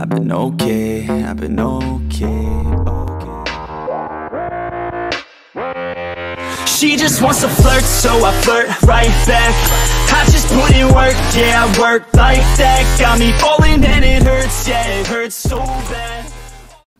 I've been okay, I've been okay, okay. She just wants to flirt, so I flirt right back. I just put in work, yeah, I work like that. Got me falling and it hurts, yeah, it hurts so bad.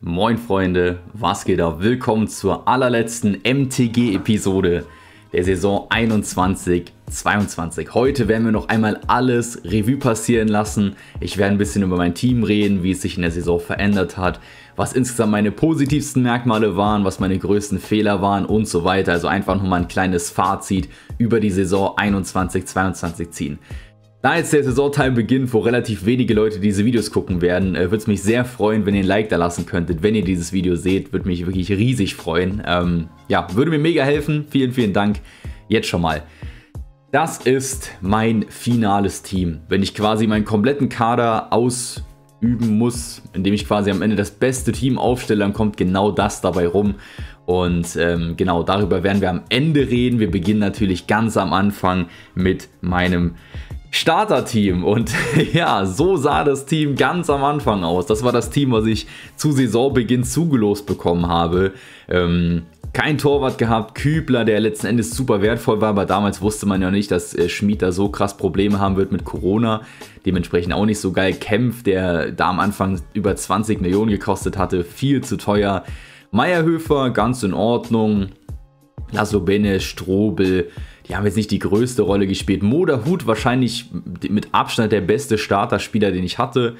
Moin Freunde, was geht ab? Willkommen zur allerletzten MTG-Episode der Saison 21-22. Heute werden wir noch einmal alles Revue passieren lassen. Ich werde ein bisschen über mein Team reden, wie es sich in der Saison verändert hat, was insgesamt meine positivsten Merkmale waren, was meine größten Fehler waren und so weiter. Also einfach nochmal ein kleines Fazit über die Saison 21-22 ziehen. Da jetzt der Saisonteil beginnt, wo relativ wenige Leute diese Videos gucken werden, äh, würde es mich sehr freuen, wenn ihr ein Like da lassen könntet. Wenn ihr dieses Video seht, würde mich wirklich riesig freuen. Ähm, ja, würde mir mega helfen. Vielen, vielen Dank. Jetzt schon mal. Das ist mein finales Team. Wenn ich quasi meinen kompletten Kader ausüben muss, indem ich quasi am Ende das beste Team aufstelle, dann kommt genau das dabei rum. Und ähm, genau darüber werden wir am Ende reden. Wir beginnen natürlich ganz am Anfang mit meinem Starterteam und ja, so sah das Team ganz am Anfang aus. Das war das Team, was ich zu Saisonbeginn zugelost bekommen habe. Ähm, kein Torwart gehabt, Kübler, der letzten Endes super wertvoll war, aber damals wusste man ja nicht, dass äh, Schmid da so krass Probleme haben wird mit Corona. Dementsprechend auch nicht so geil. Kempf, der da am Anfang über 20 Millionen gekostet hatte, viel zu teuer. Meierhöfer, ganz in Ordnung. Lasso Bene, Strobel, die haben jetzt nicht die größte Rolle gespielt. Moda Hut wahrscheinlich mit Abstand der beste Starterspieler, den ich hatte.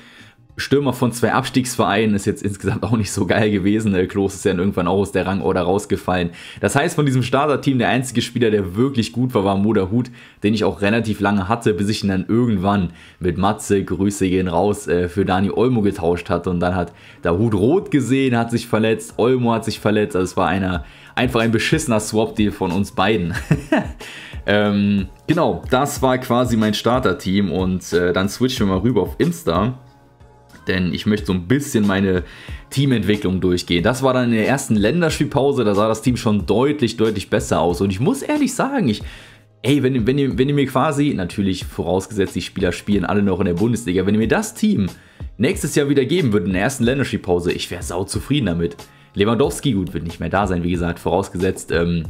Stürmer von zwei Abstiegsvereinen ist jetzt insgesamt auch nicht so geil gewesen. Der Klos ist ja irgendwann auch aus der Rangorder rausgefallen. Das heißt, von diesem Starterteam der einzige Spieler, der wirklich gut war, war Moda Hut, den ich auch relativ lange hatte, bis ich ihn dann irgendwann mit Matze, Grüße gehen raus, äh, für Dani Olmo getauscht hatte. Und dann hat der Hut rot gesehen, hat sich verletzt, Olmo hat sich verletzt. Also es war einer, einfach ein beschissener Swap-Deal von uns beiden. ähm, genau, das war quasi mein Starterteam und äh, dann switchen wir mal rüber auf Insta. Denn ich möchte so ein bisschen meine Teamentwicklung durchgehen. Das war dann in der ersten Länderspielpause, da sah das Team schon deutlich, deutlich besser aus. Und ich muss ehrlich sagen, ich, ey, wenn, wenn, ihr, wenn ihr mir quasi, natürlich vorausgesetzt, die Spieler spielen alle noch in der Bundesliga, wenn ihr mir das Team nächstes Jahr wieder geben würdet in der ersten Länderspielpause, ich wäre sau zufrieden damit. Lewandowski, gut, wird nicht mehr da sein, wie gesagt, vorausgesetzt. Ähm,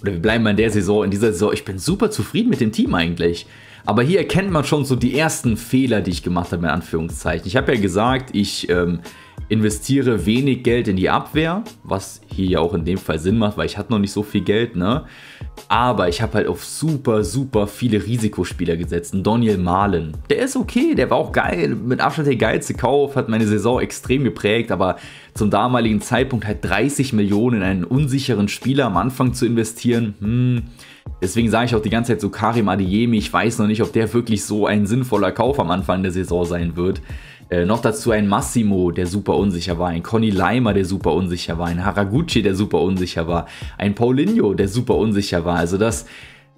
oder wir bleiben in der Saison, in dieser Saison. Ich bin super zufrieden mit dem Team eigentlich. Aber hier erkennt man schon so die ersten Fehler, die ich gemacht habe, in Anführungszeichen. Ich habe ja gesagt, ich ähm, investiere wenig Geld in die Abwehr, was hier ja auch in dem Fall Sinn macht, weil ich hatte noch nicht so viel Geld, ne? Aber ich habe halt auf super, super viele Risikospieler gesetzt. Ein Daniel Mahlen, der ist okay, der war auch geil, mit Abstand der geilste Kauf, hat meine Saison extrem geprägt, aber zum damaligen Zeitpunkt halt 30 Millionen in einen unsicheren Spieler am Anfang zu investieren, hm, Deswegen sage ich auch die ganze Zeit so Karim Adeyemi. Ich weiß noch nicht, ob der wirklich so ein sinnvoller Kauf am Anfang der Saison sein wird. Äh, noch dazu ein Massimo, der super unsicher war, ein Conny Leimer, der super unsicher war, ein Haraguchi, der super unsicher war, ein Paulinho, der super unsicher war. Also das,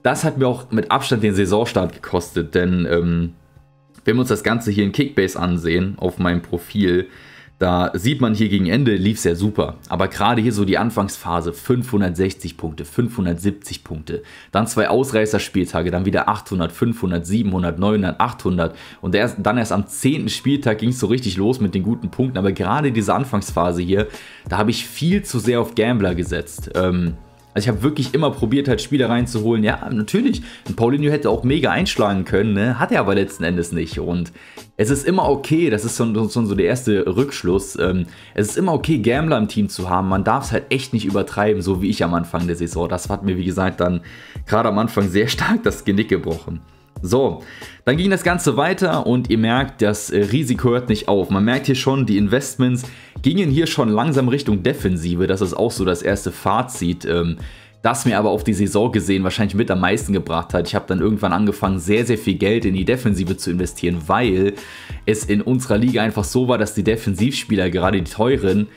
das hat mir auch mit Abstand den Saisonstart gekostet, denn ähm, wenn wir uns das Ganze hier in Kickbase ansehen, auf meinem Profil, da sieht man hier gegen Ende lief es ja super. Aber gerade hier so die Anfangsphase 560 Punkte, 570 Punkte. Dann zwei Ausreißerspieltage, dann wieder 800, 500, 700, 900, 800. Und erst, dann erst am 10. Spieltag ging es so richtig los mit den guten Punkten. Aber gerade diese Anfangsphase hier, da habe ich viel zu sehr auf Gambler gesetzt. Ähm, also ich habe wirklich immer probiert, halt Spieler reinzuholen. Ja, natürlich, ein Paulinho hätte auch mega einschlagen können, ne? hat er aber letzten Endes nicht. Und es ist immer okay, das ist schon, schon so der erste Rückschluss, ähm, es ist immer okay, Gambler im Team zu haben. Man darf es halt echt nicht übertreiben, so wie ich am Anfang der Saison. Das hat mir, wie gesagt, dann gerade am Anfang sehr stark das Genick gebrochen. So, dann ging das Ganze weiter und ihr merkt, das äh, Risiko hört nicht auf. Man merkt hier schon, die Investments gingen hier schon langsam Richtung Defensive. Das ist auch so das erste Fazit. Ähm, das mir aber auf die Saison gesehen wahrscheinlich mit am meisten gebracht hat. Ich habe dann irgendwann angefangen, sehr, sehr viel Geld in die Defensive zu investieren, weil es in unserer Liga einfach so war, dass die Defensivspieler, gerade die teuren,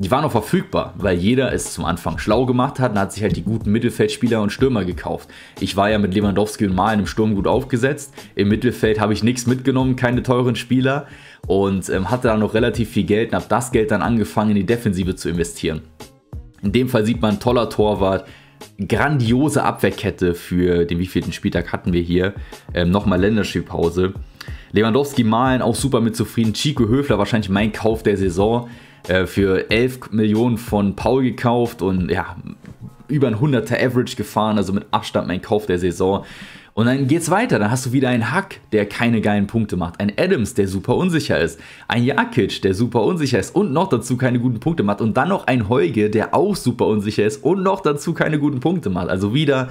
die waren auch verfügbar, weil jeder es zum Anfang schlau gemacht hat und hat sich halt die guten Mittelfeldspieler und Stürmer gekauft. Ich war ja mit Lewandowski und Malen im Sturm gut aufgesetzt. Im Mittelfeld habe ich nichts mitgenommen, keine teuren Spieler und ähm, hatte dann noch relativ viel Geld und habe das Geld dann angefangen in die Defensive zu investieren. In dem Fall sieht man toller Torwart, grandiose Abwehrkette für den wievielten Spieltag hatten wir hier. Ähm, Nochmal Länderspielpause. Lewandowski malen, auch super mit zufrieden. Chico Höfler, wahrscheinlich mein Kauf der Saison. Äh, für 11 Millionen von Paul gekauft und ja, über ein 100er Average gefahren, also mit Abstand mein Kauf der Saison. Und dann geht's weiter. Dann hast du wieder einen Hack, der keine geilen Punkte macht. Ein Adams, der super unsicher ist. Ein Jakic, der super unsicher ist und noch dazu keine guten Punkte macht. Und dann noch ein Heuge, der auch super unsicher ist und noch dazu keine guten Punkte macht. Also wieder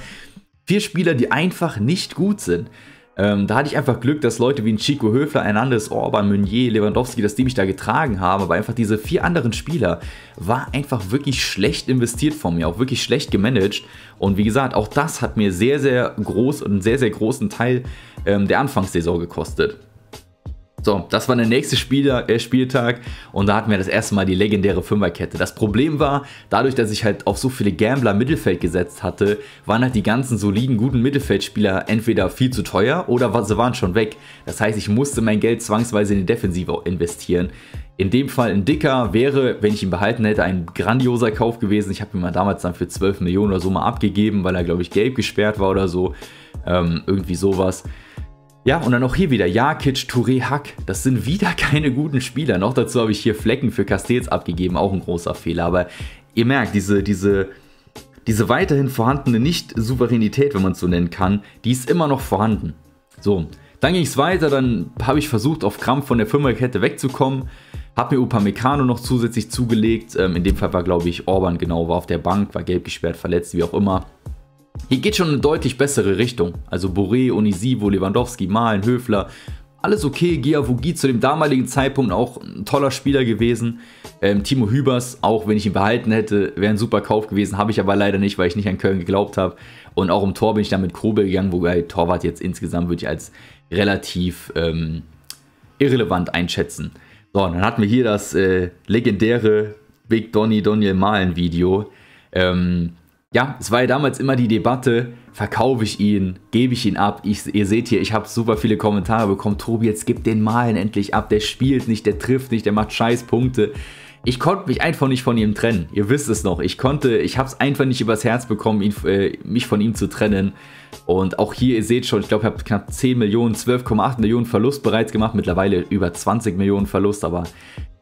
vier Spieler, die einfach nicht gut sind. Ähm, da hatte ich einfach Glück, dass Leute wie ein Chico Höfler, Hernandez, Orban, Meunier, Lewandowski, dass die mich da getragen haben. Aber einfach diese vier anderen Spieler war einfach wirklich schlecht investiert von mir, auch wirklich schlecht gemanagt. Und wie gesagt, auch das hat mir sehr, sehr groß und einen sehr, sehr großen Teil ähm, der Anfangssaison gekostet. So, das war der nächste Spieler, äh, Spieltag und da hatten wir das erste Mal die legendäre Fünferkette. Das Problem war, dadurch, dass ich halt auf so viele Gambler Mittelfeld gesetzt hatte, waren halt die ganzen soliden, guten Mittelfeldspieler entweder viel zu teuer oder sie waren schon weg. Das heißt, ich musste mein Geld zwangsweise in die Defensive investieren. In dem Fall ein Dicker wäre, wenn ich ihn behalten hätte, ein grandioser Kauf gewesen. Ich habe ihn mal damals dann für 12 Millionen oder so mal abgegeben, weil er, glaube ich, gelb gesperrt war oder so. Ähm, irgendwie sowas. Ja, und dann auch hier wieder Jakic, Touré, Hack. Das sind wieder keine guten Spieler. Noch dazu habe ich hier Flecken für Castells abgegeben, auch ein großer Fehler. Aber ihr merkt, diese, diese, diese weiterhin vorhandene Nicht-Souveränität, wenn man es so nennen kann, die ist immer noch vorhanden. So, dann ging es weiter, dann habe ich versucht, auf Krampf von der Fünferkette wegzukommen. Habe mir Upamecano noch zusätzlich zugelegt. Ähm, in dem Fall war, glaube ich, Orban genau, war auf der Bank, war gelb gesperrt, verletzt, wie auch immer. Hier geht schon eine deutlich bessere Richtung. Also Boré, Onisivo, Lewandowski, Malen, Höfler, alles okay. Giavogi zu dem damaligen Zeitpunkt auch ein toller Spieler gewesen. Ähm, Timo Hübers, auch wenn ich ihn behalten hätte, wäre ein super Kauf gewesen. Habe ich aber leider nicht, weil ich nicht an Köln geglaubt habe. Und auch im Tor bin ich dann mit Krobel gegangen, wobei Torwart jetzt insgesamt würde ich als relativ ähm, irrelevant einschätzen. So, dann hatten wir hier das äh, legendäre Big Donny Daniel Malen Video. Ähm, ja, es war ja damals immer die Debatte, verkaufe ich ihn, gebe ich ihn ab. Ich, ihr seht hier, ich habe super viele Kommentare bekommen. Tobi, jetzt gib den Malen endlich ab. Der spielt nicht, der trifft nicht, der macht scheiß Punkte. Ich konnte mich einfach nicht von ihm trennen. Ihr wisst es noch. Ich konnte, ich habe es einfach nicht übers Herz bekommen, ihn, äh, mich von ihm zu trennen. Und auch hier, ihr seht schon, ich glaube, ich habe knapp 10 Millionen, 12,8 Millionen Verlust bereits gemacht. Mittlerweile über 20 Millionen Verlust. Aber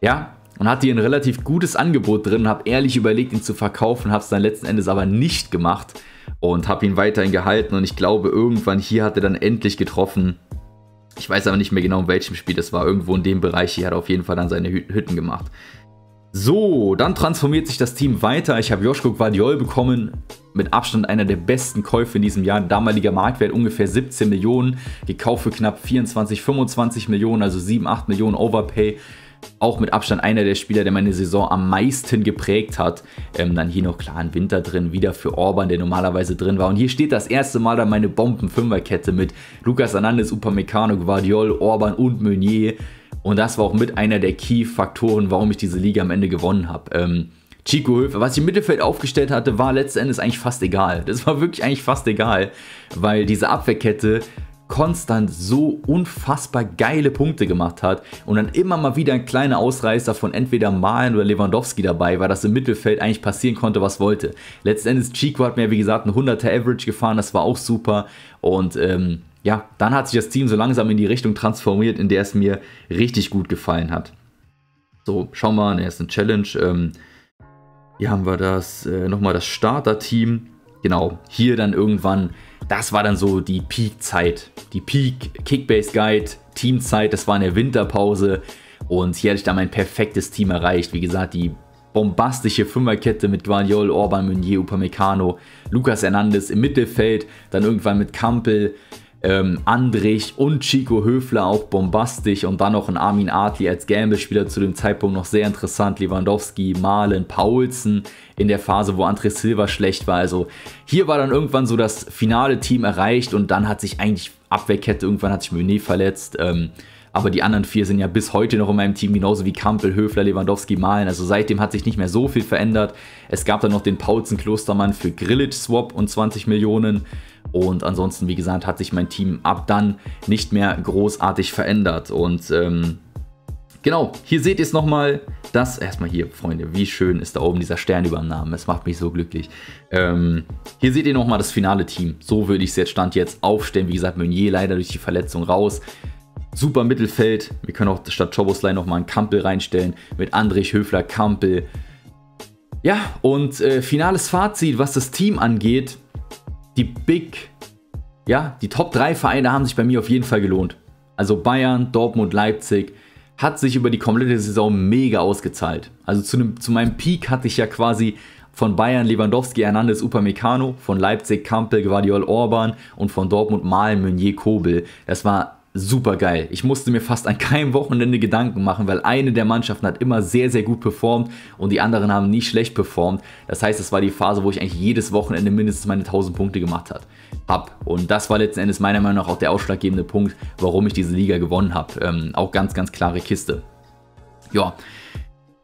ja, und hatte hier ein relativ gutes Angebot drin und habe ehrlich überlegt, ihn zu verkaufen, habe es dann letzten Endes aber nicht gemacht und habe ihn weiterhin gehalten und ich glaube, irgendwann hier hat er dann endlich getroffen. Ich weiß aber nicht mehr genau, in welchem Spiel das war. Irgendwo in dem Bereich hier hat er auf jeden Fall dann seine Hütten gemacht. So, dann transformiert sich das Team weiter. Ich habe Joschko Guardiol bekommen. Mit Abstand einer der besten Käufe in diesem Jahr. Damaliger Marktwert ungefähr 17 Millionen. Gekauft für knapp 24, 25 Millionen, also 7, 8 Millionen Overpay auch mit Abstand einer der Spieler, der meine Saison am meisten geprägt hat. Ähm, dann hier noch klar ein Winter drin, wieder für Orban, der normalerweise drin war. Und hier steht das erste Mal dann meine Bomben-Fünferkette mit Lukas Hernandez, Upamecano, Guardiol, Orban und Meunier. Und das war auch mit einer der Key-Faktoren, warum ich diese Liga am Ende gewonnen habe. Ähm, Chico Höfer, was ich im Mittelfeld aufgestellt hatte, war letzten Endes eigentlich fast egal. Das war wirklich eigentlich fast egal, weil diese Abwehrkette konstant so unfassbar geile Punkte gemacht hat und dann immer mal wieder ein kleiner Ausreißer von entweder Malen oder Lewandowski dabei war, dass im Mittelfeld eigentlich passieren konnte, was wollte. Letztendlich Chico hat mir, wie gesagt, ein 100er Average gefahren, das war auch super und ähm, ja, dann hat sich das Team so langsam in die Richtung transformiert, in der es mir richtig gut gefallen hat. So, schauen wir mal, ist eine Challenge. Ähm, hier haben wir das, äh, nochmal das Starter-Team. Genau, hier dann irgendwann das war dann so die Peak-Zeit. Die Peak Kickbase Guide, Teamzeit, das war in der Winterpause. Und hier hatte ich dann mein perfektes Team erreicht. Wie gesagt, die bombastische Fünferkette mit Guardiol, Orban, Meunier, Upamecano, Lucas Hernandez im Mittelfeld, dann irgendwann mit Kampel, ähm, Andrich und Chico Höfler auch bombastisch und dann noch ein Armin Adli als Gamble-Spieler zu dem Zeitpunkt noch sehr interessant, Lewandowski, Malen, Paulsen in der Phase, wo André Silva schlecht war. Also hier war dann irgendwann so das finale Team erreicht und dann hat sich eigentlich Abwehrkette, irgendwann hat sich Meunier verletzt. Ähm, aber die anderen vier sind ja bis heute noch in meinem Team, genauso wie Kampel, Höfler, Lewandowski, Malen. Also seitdem hat sich nicht mehr so viel verändert. Es gab dann noch den Paulsen Klostermann für Grillic Swap und 20 Millionen. Und ansonsten, wie gesagt, hat sich mein Team ab dann nicht mehr großartig verändert. Und ähm, Genau, hier seht ihr es nochmal. Das, erstmal hier, Freunde, wie schön ist da oben dieser Stern über dem Namen. Es macht mich so glücklich. Ähm, hier seht ihr nochmal das finale Team. So würde ich es jetzt Stand jetzt aufstellen. Wie gesagt, Meunier leider durch die Verletzung raus. Super Mittelfeld. Wir können auch statt Choboslai nochmal einen Kampel reinstellen. Mit Andrich, Höfler, Kampel. Ja, und äh, finales Fazit, was das Team angeht. Die Big, ja, die Top 3 Vereine haben sich bei mir auf jeden Fall gelohnt. Also Bayern, Dortmund, Leipzig hat sich über die komplette Saison mega ausgezahlt. Also zu, nem, zu meinem Peak hatte ich ja quasi von Bayern Lewandowski, Hernandez, Upamecano, von Leipzig Kampel, Guardiol, Orban und von Dortmund Malen, Meunier, Kobel. Das war super geil. Ich musste mir fast an keinem Wochenende Gedanken machen, weil eine der Mannschaften hat immer sehr, sehr gut performt und die anderen haben nie schlecht performt. Das heißt, es war die Phase, wo ich eigentlich jedes Wochenende mindestens meine 1000 Punkte gemacht habe. Und das war letzten Endes meiner Meinung nach auch der ausschlaggebende Punkt, warum ich diese Liga gewonnen habe. Ähm, auch ganz, ganz klare Kiste. Ja,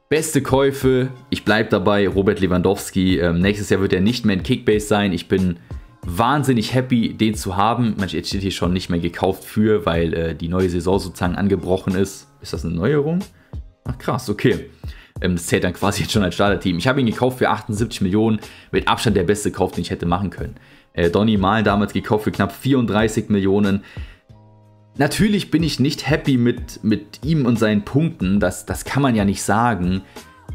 beste Käufe, ich bleibe dabei, Robert Lewandowski. Ähm, nächstes Jahr wird er nicht mehr in Kickbase sein. Ich bin wahnsinnig happy, den zu haben. Manch jetzt steht hier schon nicht mehr gekauft für, weil äh, die neue Saison sozusagen angebrochen ist. Ist das eine Neuerung? Ach krass, okay. Ähm, das zählt dann quasi jetzt schon als Starterteam. Ich habe ihn gekauft für 78 Millionen, mit Abstand der beste Kauf, den ich hätte machen können. Äh, Donny Mal damals gekauft für knapp 34 Millionen. Natürlich bin ich nicht happy mit, mit ihm und seinen Punkten, das, das kann man ja nicht sagen.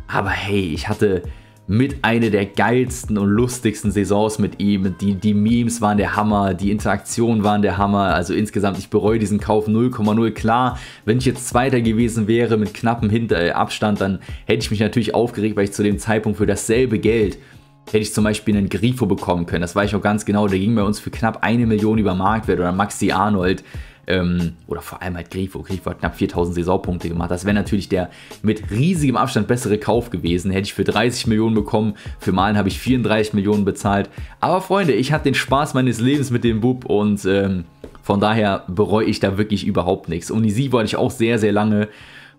Aber hey, ich hatte mit einer der geilsten und lustigsten Saisons mit ihm. Die, die Memes waren der Hammer, die Interaktionen waren der Hammer. Also insgesamt, ich bereue diesen Kauf 0,0. Klar, wenn ich jetzt Zweiter gewesen wäre mit knappem Hinter äh, Abstand, dann hätte ich mich natürlich aufgeregt, weil ich zu dem Zeitpunkt für dasselbe Geld hätte ich zum Beispiel einen Grifo bekommen können. Das weiß ich auch ganz genau. Der ging bei uns für knapp eine Million über Marktwert oder Maxi Arnold. Ähm, oder vor allem halt Grifo. Grifo hat knapp 4000 Saisonpunkte gemacht. Das wäre natürlich der mit riesigem Abstand bessere Kauf gewesen. Hätte ich für 30 Millionen bekommen. Für Malen habe ich 34 Millionen bezahlt. Aber Freunde, ich hatte den Spaß meines Lebens mit dem Bub und ähm, von daher bereue ich da wirklich überhaupt nichts. Unisi wollte ich auch sehr, sehr lange.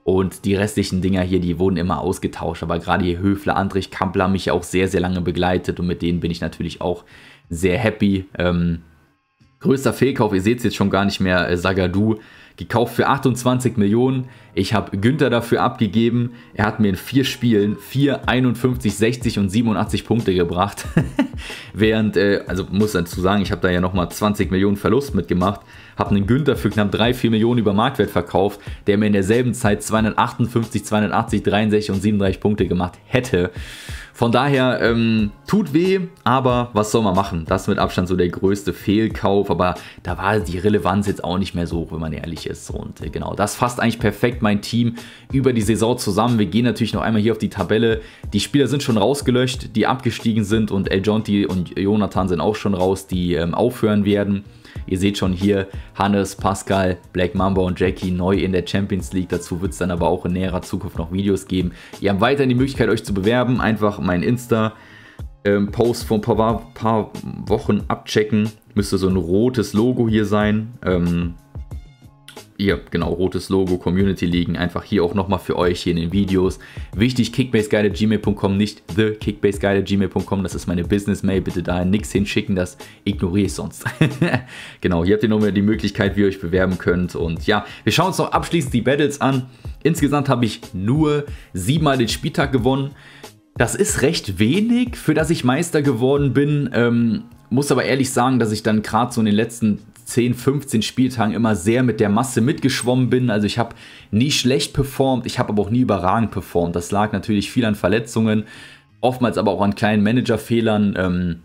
Und die restlichen Dinger hier, die wurden immer ausgetauscht. Aber gerade hier Höfler, Andrich, Kampler mich auch sehr, sehr lange begleitet. Und mit denen bin ich natürlich auch sehr happy. Ähm, größter Fehlkauf, ihr seht es jetzt schon gar nicht mehr, äh, Sagadu gekauft für 28 Millionen. Ich habe Günther dafür abgegeben. Er hat mir in vier Spielen 4, 51, 60 und 87 Punkte gebracht. Während, äh, also muss dazu sagen, ich habe da ja nochmal 20 Millionen Verlust mitgemacht. Habe einen Günther für knapp 3, 4 Millionen über Marktwert verkauft, der mir in derselben Zeit 258, 280, 63 und 37 Punkte gemacht hätte. Von daher, ähm, tut weh, aber was soll man machen? Das ist mit Abstand so der größte Fehlkauf, aber da war die Relevanz jetzt auch nicht mehr so hoch, wenn man ehrlich ist. Und äh, genau, das fasst eigentlich perfekt mein Team über die Saison zusammen. Wir gehen natürlich noch einmal hier auf die Tabelle. Die Spieler sind schon rausgelöscht, die abgestiegen sind und El Jonti und Jonathan sind auch schon raus, die ähm, aufhören werden. Ihr seht schon hier Hannes, Pascal, Black Mamba und Jackie neu in der Champions League. Dazu wird es dann aber auch in näherer Zukunft noch Videos geben. Ihr habt weiterhin die Möglichkeit, euch zu bewerben. Einfach mein Insta. Ähm, Post vor ein paar, paar, Wochen abchecken. Müsste so ein rotes Logo hier sein. Ähm, hier, genau, rotes Logo, Community liegen, einfach hier auch nochmal für euch hier in den Videos. Wichtig, kickbaseguide.gmail.com, nicht the kickbaseguide.gmail.com, das ist meine Business-Mail, bitte da nichts hinschicken, das ignoriere ich sonst. genau, hier habt ihr nochmal die Möglichkeit, wie ihr euch bewerben könnt und ja, wir schauen uns noch abschließend die Battles an. Insgesamt habe ich nur siebenmal den Spieltag gewonnen. Das ist recht wenig, für das ich Meister geworden bin. Ähm, muss aber ehrlich sagen, dass ich dann gerade so in den letzten 10, 15 Spieltagen immer sehr mit der Masse mitgeschwommen bin. Also ich habe nie schlecht performt, ich habe aber auch nie überragend performt. Das lag natürlich viel an Verletzungen, oftmals aber auch an kleinen Managerfehlern. Ähm,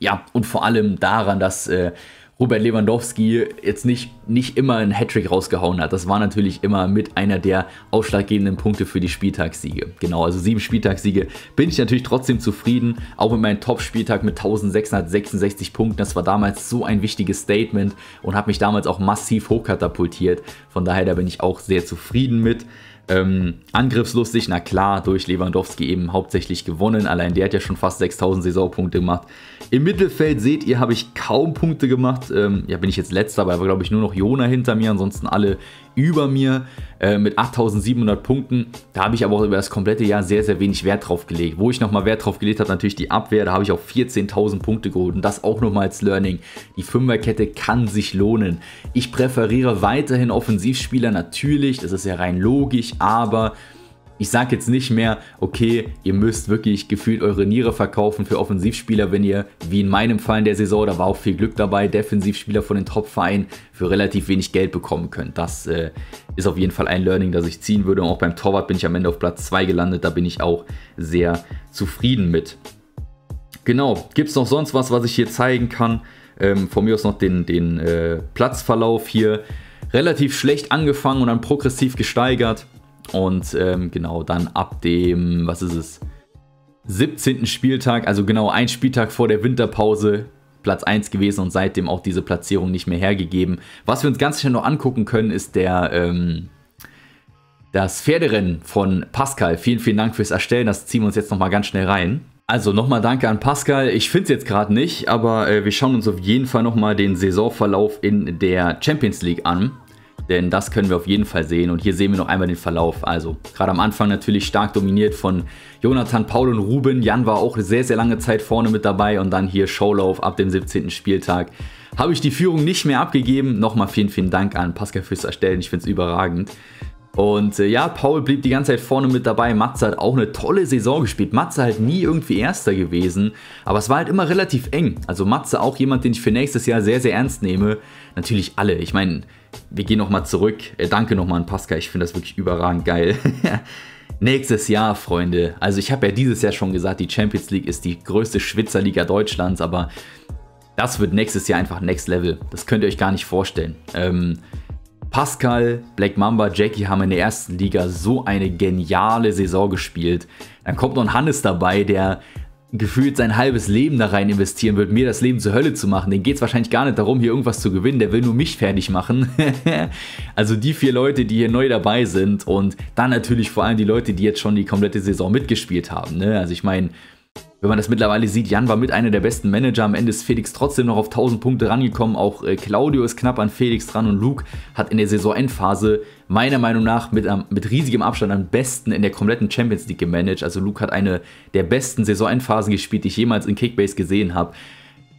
ja, und vor allem daran, dass äh, Robert Lewandowski jetzt nicht, nicht immer einen Hattrick rausgehauen hat. Das war natürlich immer mit einer der ausschlaggebenden Punkte für die Spieltagssiege. Genau, also sieben Spieltagssiege bin ich natürlich trotzdem zufrieden. Auch mit meinem Top-Spieltag mit 1666 Punkten. Das war damals so ein wichtiges Statement und hat mich damals auch massiv hochkatapultiert. Von daher, da bin ich auch sehr zufrieden mit. Ähm, angriffslustig, na klar, durch Lewandowski eben hauptsächlich gewonnen. Allein der hat ja schon fast 6000 Saisonpunkte gemacht. Im Mittelfeld seht ihr, habe ich kaum Punkte gemacht. Ähm, ja, bin ich jetzt letzter, aber glaube ich nur noch Jona hinter mir. Ansonsten alle über mir äh, mit 8700 Punkten. Da habe ich aber auch über das komplette Jahr sehr, sehr wenig Wert drauf gelegt. Wo ich nochmal Wert drauf gelegt habe, natürlich die Abwehr. Da habe ich auch 14.000 Punkte geholt. Und das auch nochmal als Learning. Die Fünferkette kann sich lohnen. Ich präferiere weiterhin Offensivspieler natürlich. Das ist ja rein logisch. aber ich sage jetzt nicht mehr, okay, ihr müsst wirklich gefühlt eure Niere verkaufen für Offensivspieler, wenn ihr, wie in meinem Fall in der Saison, da war auch viel Glück dabei, Defensivspieler von den Top-Vereinen für relativ wenig Geld bekommen könnt. Das äh, ist auf jeden Fall ein Learning, das ich ziehen würde. Und auch beim Torwart bin ich am Ende auf Platz 2 gelandet, da bin ich auch sehr zufrieden mit. Genau, gibt es noch sonst was, was ich hier zeigen kann? Ähm, von mir aus noch den, den äh, Platzverlauf hier. Relativ schlecht angefangen und dann progressiv gesteigert. Und ähm, genau, dann ab dem, was ist es, 17. Spieltag, also genau ein Spieltag vor der Winterpause, Platz 1 gewesen und seitdem auch diese Platzierung nicht mehr hergegeben. Was wir uns ganz schnell noch angucken können, ist der, ähm, das Pferderennen von Pascal. Vielen, vielen Dank fürs Erstellen. Das ziehen wir uns jetzt nochmal ganz schnell rein. Also nochmal danke an Pascal. Ich finde es jetzt gerade nicht, aber äh, wir schauen uns auf jeden Fall nochmal den Saisonverlauf in der Champions League an. Denn das können wir auf jeden Fall sehen. Und hier sehen wir noch einmal den Verlauf. Also gerade am Anfang natürlich stark dominiert von Jonathan, Paul und Ruben. Jan war auch sehr, sehr lange Zeit vorne mit dabei. Und dann hier Showlauf ab dem 17. Spieltag. Habe ich die Führung nicht mehr abgegeben. Nochmal vielen, vielen Dank an Pascal fürs Erstellen. Ich finde es überragend. Und äh, ja, Paul blieb die ganze Zeit vorne mit dabei. Matze hat auch eine tolle Saison gespielt. Matze halt nie irgendwie Erster gewesen, aber es war halt immer relativ eng. Also Matze auch jemand, den ich für nächstes Jahr sehr, sehr ernst nehme. Natürlich alle. Ich meine, wir gehen nochmal zurück. Äh, danke nochmal an Pascal. Ich finde das wirklich überragend geil. Nächstes Jahr, Freunde. Also ich habe ja dieses Jahr schon gesagt, die Champions League ist die größte Schwitzerliga Deutschlands, aber das wird nächstes Jahr einfach Next Level. Das könnt ihr euch gar nicht vorstellen. Ähm, Pascal, Black Mamba, Jackie haben in der ersten Liga so eine geniale Saison gespielt. Dann kommt noch ein Hannes dabei, der gefühlt sein halbes Leben da rein investieren wird, mir das Leben zur Hölle zu machen. Den geht es wahrscheinlich gar nicht darum, hier irgendwas zu gewinnen. Der will nur mich fertig machen. also die vier Leute, die hier neu dabei sind und dann natürlich vor allem die Leute, die jetzt schon die komplette Saison mitgespielt haben. Ne? Also ich meine, wenn man das mittlerweile sieht, Jan war mit einer der besten Manager. Am Ende ist Felix trotzdem noch auf 1000 Punkte rangekommen. Auch äh, Claudio ist knapp an Felix dran und Luke hat in der Saisonendphase meiner Meinung nach mit, ähm, mit riesigem Abstand am besten in der kompletten Champions League gemanagt. Also Luke hat eine der besten Saisonendphasen gespielt, die ich jemals in Kickbase gesehen habe.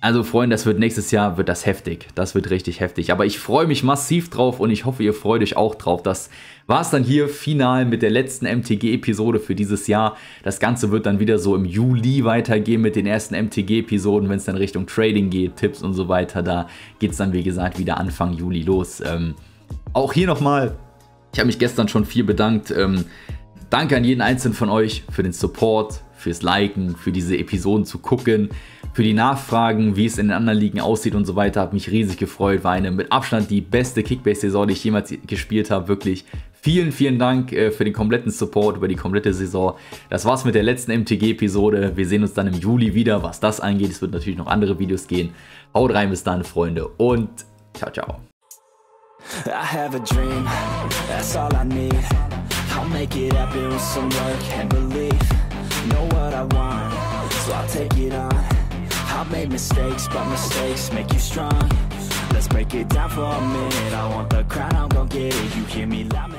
Also Freunde, das wird nächstes Jahr wird das heftig. Das wird richtig heftig. Aber ich freue mich massiv drauf und ich hoffe, ihr freut euch auch drauf. Das war es dann hier final mit der letzten MTG-Episode für dieses Jahr. Das Ganze wird dann wieder so im Juli weitergehen mit den ersten MTG-Episoden, wenn es dann Richtung Trading geht, Tipps und so weiter. Da geht es dann, wie gesagt, wieder Anfang Juli los. Ähm, auch hier nochmal, ich habe mich gestern schon viel bedankt. Ähm, danke an jeden einzelnen von euch für den Support, fürs Liken, für diese Episoden zu gucken für die Nachfragen, wie es in den anderen Ligen aussieht und so weiter. Hat mich riesig gefreut. War eine mit Abstand die beste Kickbase-Saison, die ich jemals gespielt habe. Wirklich vielen, vielen Dank äh, für den kompletten Support über die komplette Saison. Das war's mit der letzten MTG-Episode. Wir sehen uns dann im Juli wieder, was das angeht. Es wird natürlich noch andere Videos gehen. Haut rein bis dann, Freunde. Und ciao, ciao. I have a dream, that's all I need I'll make it happen with some work and belief Know what I want, so I'll take it on I've made mistakes, but mistakes make you strong. Let's break it down for a minute. I want the crown, I'm gon' get it. You hear me loud,